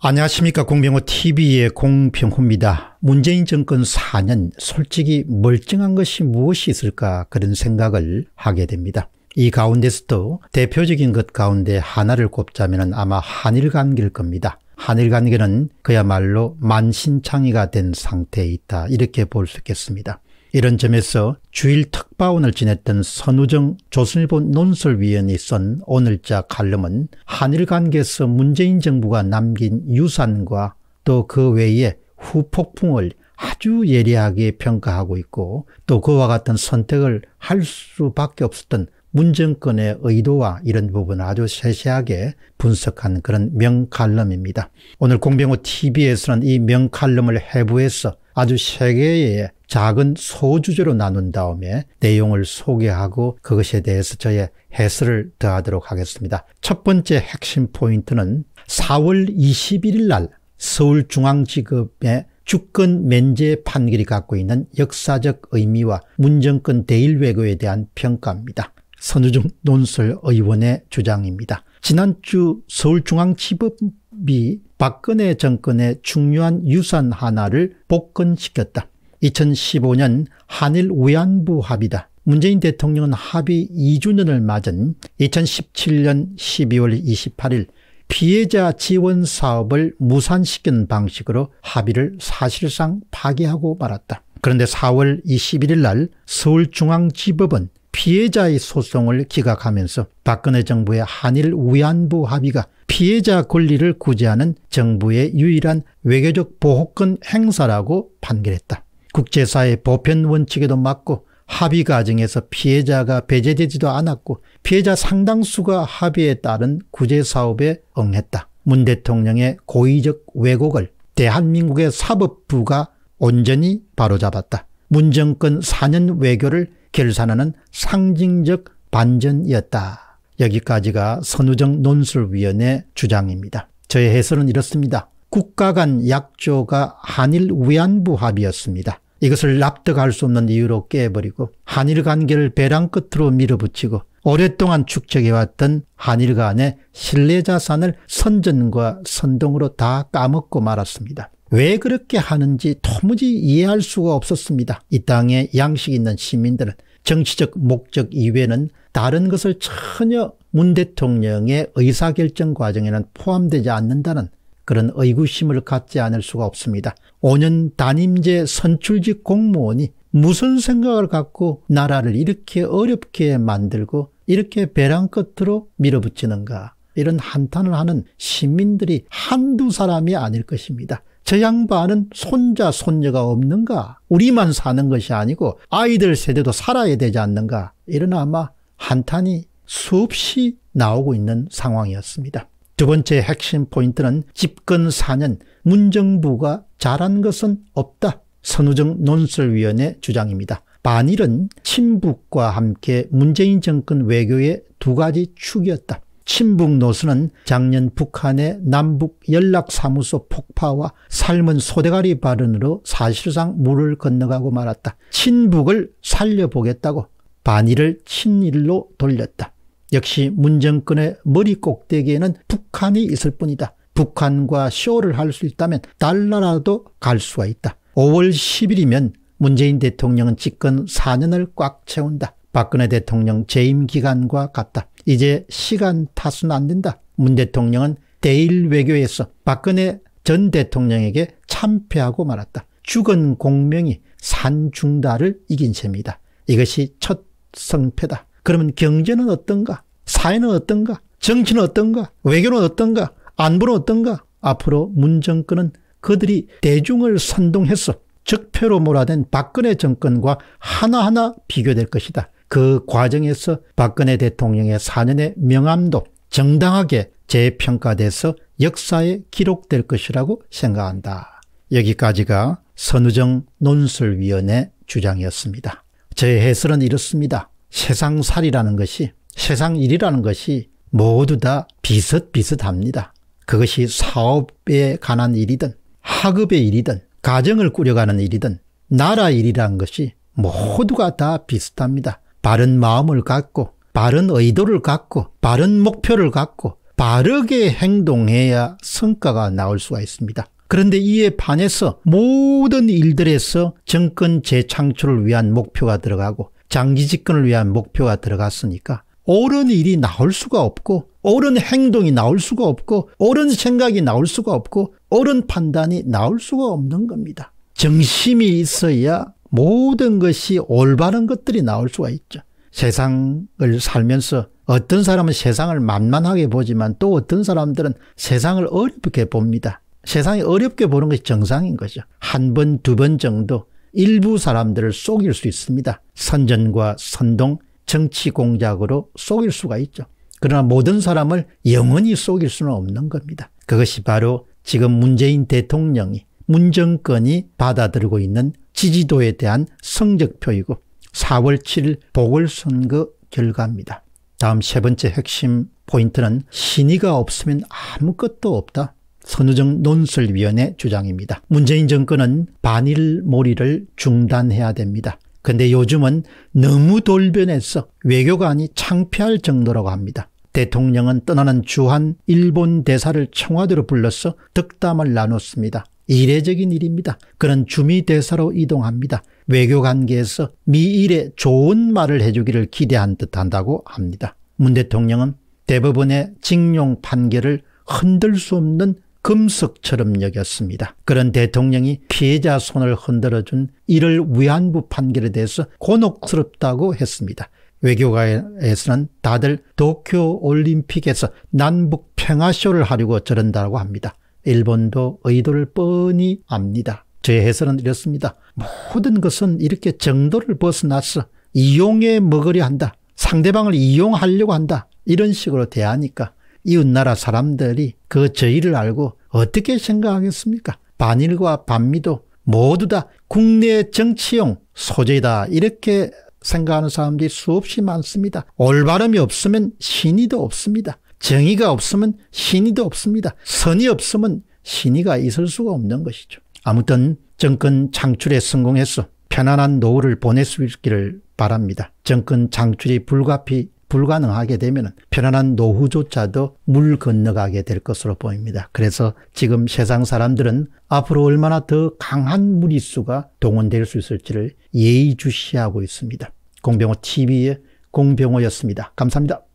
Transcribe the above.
안녕하십니까 공병호 tv의 공병호입니다. 문재인 정권 4년 솔직히 멀쩡한 것이 무엇이 있을까 그런 생각을 하게 됩니다. 이 가운데서도 대표적인 것 가운데 하나를 꼽자면 아마 한일 관계일 겁니다. 한일 관계는 그야말로 만신창이가 된 상태에 있다 이렇게 볼 수 있겠습니다. 이런 점에서 주일 특파원을 지냈던 선우정 조선일보 논설위원이 쓴 오늘자 칼럼은 한일 관계에서 문재인 정부가 남긴 유산과 또 그 외에 후폭풍을 아주 예리하게 평가하고 있고 또 그와 같은 선택을 할 수밖에 없었던 문정권의 의도와 이런 부분을 아주 세세하게 분석한 그런 명칼럼입니다. 오늘 공병호 TV에서는 이 명칼럼을 해부해서 아주 세 개의 작은 소주제로 나눈 다음에 내용을 소개하고 그것에 대해서 저의 해설을 더하도록 하겠습니다. 첫 번째 핵심 포인트는 4월 21일 날 서울중앙지검의 주권 면제 판결이 갖고 있는 역사적 의미와 문정권 대일 외교에 대한 평가입니다. 선우중 논설 의원의 주장입니다. 지난주 서울중앙지법이 박근혜 정권의 중요한 유산 하나를 복권시켰다. 2015년 한일 위안부 합의다. 문재인 대통령은 합의 2주년을 맞은 2017년 12월 28일 피해자 지원 사업을 무산시킨 방식으로 합의를 사실상 파기하고 말았다. 그런데 4월 21일 날 서울중앙지법은 피해자의 소송을 기각하면서 박근혜 정부의 한일 위안부 합의가 피해자 권리를 구제하는 정부의 유일한 외교적 보호권 행사라고 판결했다. 국제사회 보편 원칙에도 맞고 합의 과정에서 피해자가 배제되지도 않았고 피해자 상당수가 합의에 따른 구제사업에 응했다. 문 대통령의 고의적 왜곡을 대한민국의 사법부가 온전히 바로잡았다. 문 정권 4년 외교를 결산하는 상징적 반전이었다. 여기까지가 선우정 논술위원회 주장입니다. 저의 해설은 이렇습니다. 국가 간 약조가 한일 위안부 합의였습니다. 이것을 납득할 수 없는 이유로 깨버리고 한일 관계를 배랑 끝으로 밀어붙이고 오랫동안 축적해왔던 한일 간의 신뢰자산을 선전과 선동으로 다 까먹고 말았습니다. 왜 그렇게 하는지 도무지 이해할 수가 없었습니다. 이 땅에 양식 있는 시민들은 정치적 목적 이외에는 다른 것을 전혀 문 대통령의 의사결정 과정에는 포함되지 않는다는 그런 의구심을 갖지 않을 수가 없습니다. 5년 단임제 선출직 공무원이 무슨 생각을 갖고 나라를 이렇게 어렵게 만들고 이렇게 배랑 끝으로 밀어붙이는가 이런 한탄을 하는 시민들이 한두 사람이 아닐 것입니다. 저 양반은 손자 손녀가 없는가 우리만 사는 것이 아니고 아이들 세대도 살아야 되지 않는가 이런 아마 한탄이 수없이 나오고 있는 상황이었습니다. 두 번째 핵심 포인트는 집권 4년 문정부가 잘한 것은 없다. 선우정 논설위원회 주장입니다. 반일은 친북과 함께 문재인 정권 외교의 두 가지 축이었다. 친북 노선은 작년 북한의 남북 연락사무소 폭파와 삶은 소대가리 발언으로 사실상 물을 건너가고 말았다. 친북을 살려보겠다고 반일을 친일로 돌렸다. 역시 문정권의 머리 꼭대기에는 북한이 있을 뿐이다. 북한과 쇼를 할 수 있다면 달러라도 갈 수가 있다. 5월 10일이면 문재인 대통령은 집권 4년을 꽉 채운다. 박근혜 대통령 재임 기간과 같다. 이제 시간 탓은 안 된다. 문 대통령은 대일 외교에서 박근혜 전 대통령에게 참패하고 말았다. 죽은 공명이 산중다를 이긴 셈이다. 이것이 첫 성패다. 그러면 경제는 어떤가? 사회는 어떤가? 정치는 어떤가? 외교는 어떤가? 안보는 어떤가? 앞으로 문 정권은 그들이 대중을 선동해서 적폐로 몰아낸 박근혜 정권과 하나하나 비교될 것이다. 그 과정에서 박근혜 대통령의 4년의 명함도 정당하게 재평가돼서 역사에 기록될 것이라고 생각한다. 여기까지가 선우정 논술위원회 주장이었습니다. 제 해설은 이렇습니다. 세상살이라는 것이 세상 일이라는 것이 모두 다 비슷비슷합니다. 그것이 사업에 관한 일이든 학업의 일이든 가정을 꾸려가는 일이든 나라 일이라는 것이 모두가 다 비슷합니다. 바른 마음을 갖고 바른 의도를 갖고 바른 목표를 갖고 바르게 행동해야 성과가 나올 수가 있습니다. 그런데 이에 반해서 모든 일들에서 정권 재창출을 위한 목표가 들어가고 장기 집권을 위한 목표가 들어갔으니까 옳은 일이 나올 수가 없고 옳은 행동이 나올 수가 없고 옳은 생각이 나올 수가 없고 옳은 판단이 나올 수가 없는 겁니다. 정심이 있어야 모든 것이 올바른 것들이 나올 수가 있죠. 세상을 살면서 어떤 사람은 세상을 만만하게 보지만 또 어떤 사람들은 세상을 어렵게 봅니다. 세상이 어렵게 보는 것이 정상인 거죠. 한 번, 두 번 정도 일부 사람들을 속일 수 있습니다. 선전과 선동, 정치 공작으로 속일 수가 있죠. 그러나 모든 사람을 영원히 속일 수는 없는 겁니다. 그것이 바로 지금 문재인 대통령이 문정권이 받아들이고 있는 지지도에 대한 성적표이고 4월 7일 보궐선거 결과입니다. 다음 세 번째 핵심 포인트는 신의가 없으면 아무것도 없다. 선우정 논설위원회 주장입니다. 문재인 정권은 반일몰이를 중단해야 됩니다. 근데 요즘은 너무 돌변해서 외교관이 창피할 정도라고 합니다. 대통령은 떠나는 주한 일본 대사를 청와대로 불러서 덕담을 나눴습니다. 이례적인 일입니다. 그는 주미 대사로 이동합니다. 외교관계에서 미일에 좋은 말을 해주기를 기대한 듯한다고 합니다. 문 대통령은 대법원의 징용 판결을 흔들 수 없는 금석처럼 여겼습니다. 그런 대통령이 피해자 손을 흔들어준 이를 위안부 판결에 대해서 곤혹스럽다고 했습니다. 외교가에서는 다들 도쿄 올림픽에서 남북 평화쇼를 하려고 저런다고 합니다. 일본도 의도를 뻔히 압니다. 저의 해설은 이렇습니다. 모든 것은 이렇게 정도를 벗어나서 이용해 먹으려 한다. 상대방을 이용하려고 한다. 이런 식으로 대하니까 이웃나라 사람들이 그 저희를 알고 어떻게 생각하겠습니까? 반일과 반미도 모두 다 국내 정치용 소재다 이렇게 생각하는 사람들이 수없이 많습니다. 올바름이 없으면 신의도 없습니다. 정의가 없으면 신의도 없습니다. 선이 없으면 신의가 있을 수가 없는 것이죠. 아무튼 정권 창출에 성공해서 편안한 노후를 보낼 수 있기를 바랍니다. 정권 창출이 불가피 불가능하게 되면 편안한 노후조차도 물 건너가게 될 것으로 보입니다. 그래서 지금 세상 사람들은 앞으로 얼마나 더 강한 무리수가 동원될 수 있을지를 예의주시하고 있습니다. 공병호 TV의 공병호였습니다. 감사합니다.